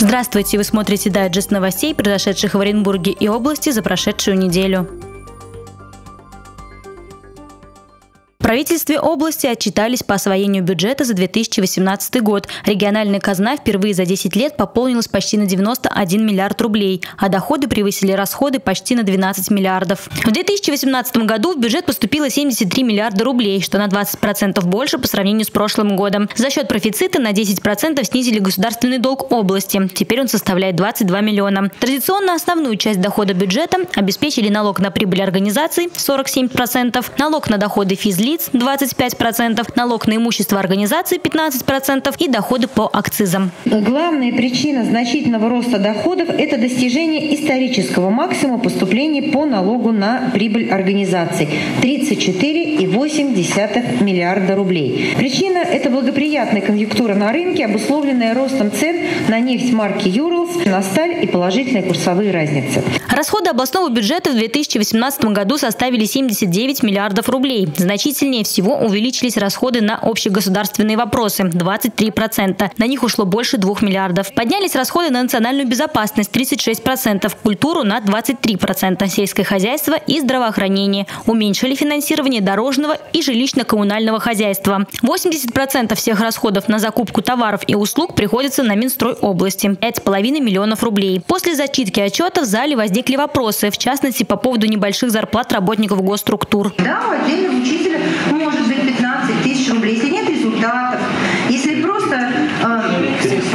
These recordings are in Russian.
Здравствуйте, вы смотрите дайджест новостей, произошедших в Оренбурге и области за прошедшую неделю. Правительстве области отчитались по освоению бюджета за 2018 год. Региональная казна впервые за 10 лет пополнилась почти на 91 миллиард рублей, а доходы превысили расходы почти на 12 миллиардов. В 2018 году в бюджет поступило 73 миллиарда рублей, что на 20% больше по сравнению с прошлым годом. За счет профицита на 10% снизили государственный долг области. Теперь он составляет 22 миллиона. Традиционно основную часть дохода бюджета обеспечили налог на прибыль организаций 47%, налог на доходы физлиц лиц 25%, налог на имущество организации 15% и доходы по акцизам. Главная причина значительного роста доходов – это достижение исторического максимума поступлений по налогу на прибыль организаций – 34,8 миллиарда рублей. Причина – это благоприятная конъюнктура на рынке, обусловленная ростом цен на нефть марки «Юрлс», на сталь и положительные курсовые разницы. Расходы областного бюджета в 2018 году составили 79 миллиардов рублей. Значительно Сильнее всего увеличились расходы на общегосударственные вопросы – 23%. На них ушло больше 2 миллиардов. Поднялись расходы на национальную безопасность – 36%, культуру на 23%, сельское хозяйство и здравоохранение. Уменьшили финансирование дорожного и жилищно-коммунального хозяйства. 80% всех расходов на закупку товаров и услуг приходится на Минстрой области – 5,5 миллионов рублей. После зачитки отчета в зале возникли вопросы, в частности по поводу небольших зарплат работников госструктур. Да, у учителя может быть 15 тысяч рублей. Если нет просто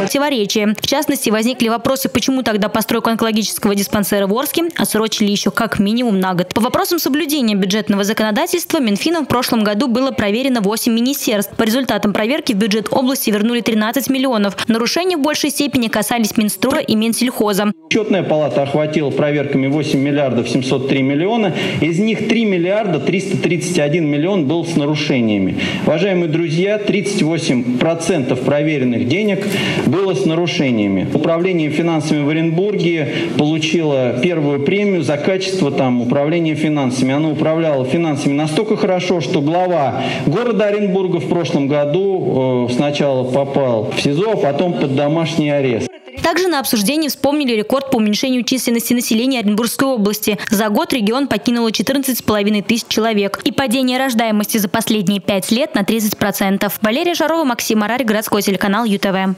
противоречия. В частности, возникли вопросы, почему тогда постройку онкологического диспансера в Орске отсрочили еще как минимум на год. По вопросам соблюдения бюджетного законодательства Минфином в прошлом году было проверено 8 министерств. По результатам проверки в бюджет области вернули 13 миллионов. Нарушения в большей степени касались Минстроя и Минсельхоза. Счетная палата охватила проверками 8 миллиардов 703 миллиона. Из них 3 миллиарда 331 миллион был с нарушениями. Уважаемые друзья, 38% проверенных денег было с нарушениями. Управление финансами в Оренбурге получило первую премию за качество там, управления финансами. Оно управляло финансами настолько хорошо, что глава города Оренбурга в прошлом году э, сначала попал в СИЗО, а потом под домашний арест. Также на обсуждении вспомнили рекорд по уменьшению численности населения Оренбургской области. За год регион покинуло 14,5 тысяч человек. И падение рождаемости за последние пять лет на 30%. Валерия Жарова, Максим Арарь, городской телеканал ЮТВ.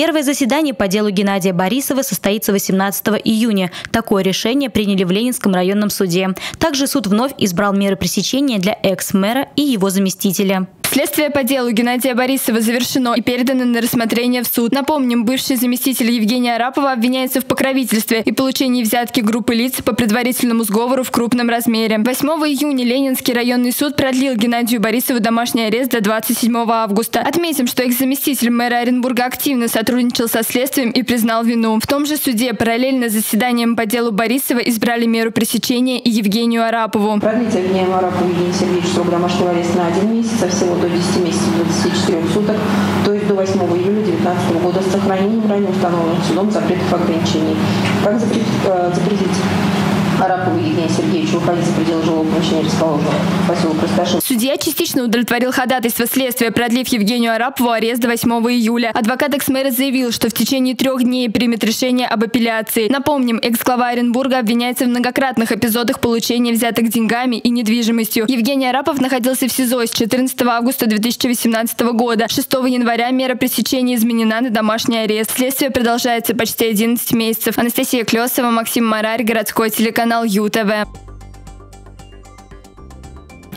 Первое заседание по делу Геннадия Борисова состоится 18 июня. Такое решение приняли в Ленинском районном суде. Также суд вновь избрал меры пресечения для экс-мэра и его заместителя. Следствие по делу Геннадия Борисова завершено и передано на рассмотрение в суд. Напомним, бывший заместитель Евгения Арапова обвиняется в покровительстве и получении взятки группы лиц по предварительному сговору в крупном размере. 8 июня Ленинский районный суд продлил Геннадию Борисову домашний арест до 27 августа. Отметим, что экс-заместитель мэра Оренбурга активно сотрудничал со следствием и признал вину. В том же суде параллельно с заседанием по делу Борисова избрали меру пресечения и Евгению Арапову. Продлить обвиняемому Арапову Евгению Сергеевичу срок домашнего ареста на один месяц, а всего до 10 месяцев 24 суток, то есть до 8 июля 2019 года с сохранением ранее установленных судом запретов ограничений. Как запретить, э, запретить Арапову Евгения Сергеевича выходить за пределы жилого помещения, расположенного в поселок Расташин. Судья частично удовлетворил ходатайство следствия, продлив Евгению Арапову арест до 8 июля. Адвокат экс-мэра заявил, что в течение трех дней примет решение об апелляции. Напомним, экс-глава Оренбурга обвиняется в многократных эпизодах получения взяток деньгами и недвижимостью. Евгений Арапов находился в СИЗО с 14 августа 2018 года. 6 января мера пресечения изменена на домашний арест. Следствие продолжается почти 11 месяцев. Анастасия Клесова, Максим Марарь, городской телеканал канал ЮТВ.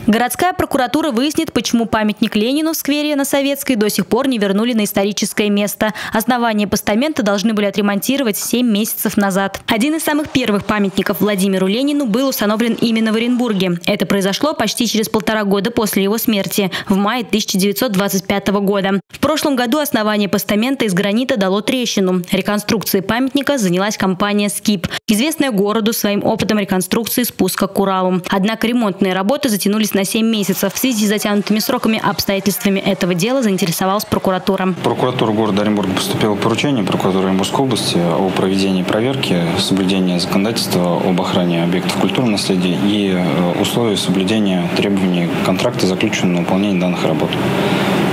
Городская прокуратура выяснит, почему памятник Ленину в сквере на Советской до сих пор не вернули на историческое место. Основание постамента должны были отремонтировать 7 месяцев назад. Один из самых первых памятников Владимиру Ленину был установлен именно в Оренбурге. Это произошло почти через полтора года после его смерти, в мае 1925 года. В прошлом году основание постамента из гранита дало трещину. Реконструкцией памятника занялась компания «Скип», известная городу своим опытом реконструкции спуска к Уралу. Однако ремонтные работы затянулись на 7 месяцев. В связи с затянутыми сроками обстоятельствами этого дела заинтересовалась прокуратура. Прокуратура города Оренбурга поступило поручение прокуратуры Оренбургской области о проведении проверки соблюдения законодательства об охране объектов культурного наследия и э, условий соблюдения требований контракта, заключенного на выполнение данных работ.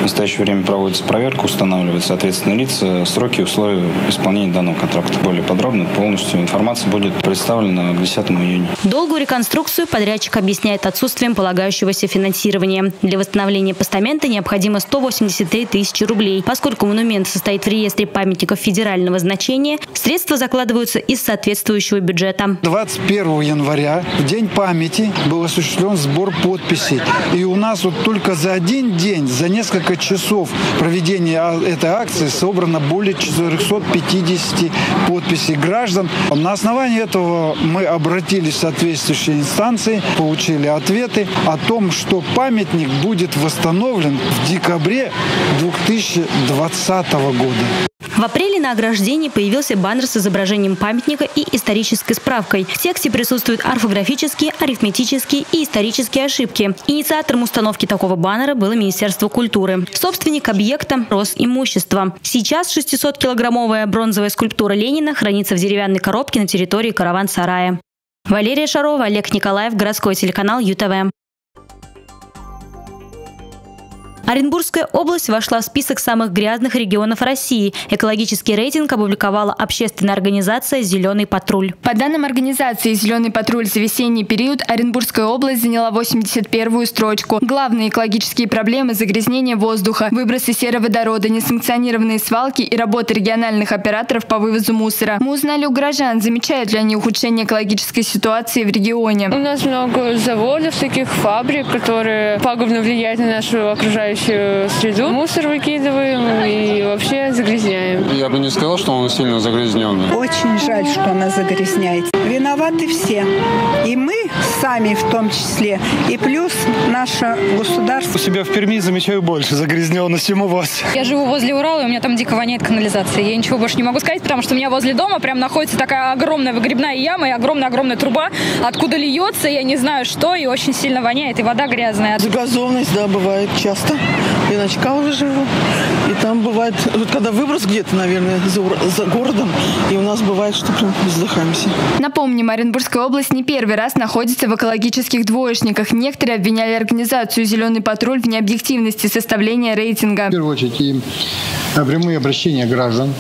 В настоящее время проводится проверка, устанавливаются ответственные лица, сроки и условия исполнения данного контракта. Более подробно, полностью информация будет представлена к 10 июня. Долгую реконструкцию подрядчик объясняет отсутствием полагающегося финансирования. Для восстановления постамента необходимо 183 тысячи рублей. Поскольку монумент состоит в реестре памятников федерального значения, средства закладываются из соответствующего бюджета. 21 января, в День памяти, был осуществлен сбор подписей. И у нас вот только за один день, за несколько часов проведения а, этой акции собрано более 450 подписей граждан. На основании этого мы обратились в соответствующие инстанции, получили ответы о том, что памятник будет восстановлен в декабре 2020 года. В апреле на ограждении появился баннер с изображением памятника и исторической справкой. В тексте присутствуют орфографические, арифметические и исторические ошибки. Инициатором установки такого баннера было Министерство культуры. Собственник объекта – Росимущество. Сейчас 600-килограммовая бронзовая скульптура Ленина хранится в деревянной коробке на территории караван-сарая. Валерия Шарова, Олег Николаев, городской телеканал ЮТВ. Оренбургская область вошла в список самых грязных регионов России. Экологический рейтинг опубликовала общественная организация «Зеленый патруль». По данным организации «Зеленый патруль» за весенний период Оренбургская область заняла 81-ю строчку. Главные экологические проблемы – загрязнение воздуха, выбросы сероводорода, несанкционированные свалки и работа региональных операторов по вывозу мусора. Мы узнали у горожан, замечают ли они ухудшение экологической ситуации в регионе. У нас много заводов, таких фабрик, которые пагубно влияют на нашу окружающую окружающую среду. Мусор выкидываем и вообще загрязняем. Я бы не сказал, что он сильно загрязненный. Очень жаль, что она загрязняется. Виноваты все. И мы сами в том числе. И плюс наше государство. У себя в Перми замечаю больше загрязненность, чем у вас. Я живу возле Урала, и у меня там дико воняет канализация. Я ничего больше не могу сказать, потому что у меня возле дома прям находится такая огромная выгребная яма и огромная-огромная труба, откуда льется, я не знаю что, и очень сильно воняет, и вода грязная. Загазованность, да, бывает часто. На Чкалове живу. И там бывает, вот когда выброс где-то, наверное, за, за городом, и у нас бывает, что прям вздыхаемся. Напомним, Оренбургская область не первый раз находится в экологических двоечниках. Некоторые обвиняли организацию «Зеленый патруль» в необъективности составления рейтинга. В первую очередь, и прямые обращения граждан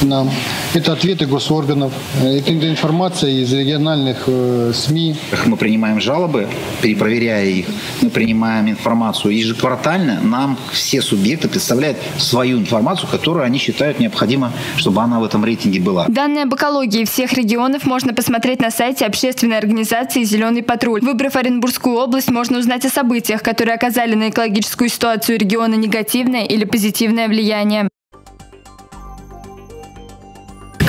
к нам. Это ответы госорганов, это информация из региональных э, СМИ. Мы принимаем жалобы, перепроверяя их, мы принимаем информацию ежеквартально. Нам все субъекты представляют свою информацию, которую они считают необходимо, чтобы она в этом рейтинге была. Данные об экологии всех регионов можно посмотреть на сайте общественной организации «Зеленый патруль». Выбрав Оренбургскую область, можно узнать о событиях, которые оказали на экологическую ситуацию региона негативное или позитивное влияние.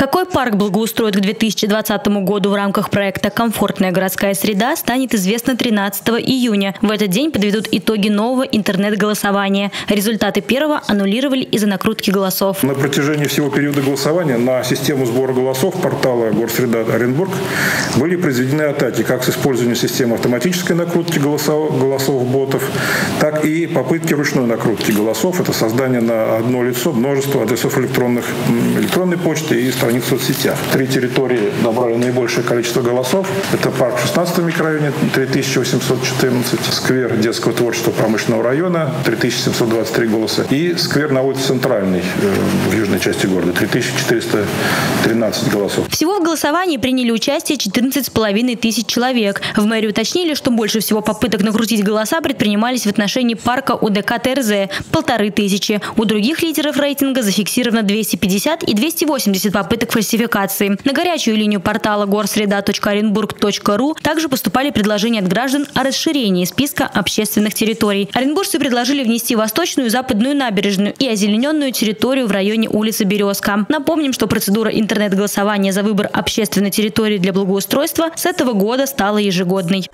Какой парк благоустроят к 2020 году в рамках проекта «Комфортная городская среда» станет известно 13 июня. В этот день подведут итоги нового интернет-голосования. Результаты первого аннулировали из-за накрутки голосов. На протяжении всего периода голосования на систему сбора голосов портала «Горсреда Оренбург» были произведены атаки как с использованием системы автоматической накрутки голосов, голосов ботов, так и попытки ручной накрутки голосов. Это создание на одно лицо множества адресов электронных, электронной почты и страниц страниц в соцсетях. Три территории набрали наибольшее количество голосов. Это парк в 16 микрорайоне 3814, сквер детского творчества промышленного района 3723 голоса и сквер на улице Центральной э, в южной части города 3413 голосов. Всего в голосовании приняли участие 14,5 тысяч человек. В мэрии уточнили, что больше всего попыток накрутить голоса предпринимались в отношении парка УДК ТРЗ – полторы тысячи. У других лидеров рейтинга зафиксировано 250 и 280 попыток попыток фальсификации. На горячую линию портала горсреда.оренбург.ру также поступали предложения от граждан о расширении списка общественных территорий. Оренбуржцы предложили внести восточную и западную набережную и озелененную территорию в районе улицы Березка. Напомним, что процедура интернет-голосования за выбор общественной территории для благоустройства с этого года стала ежегодной.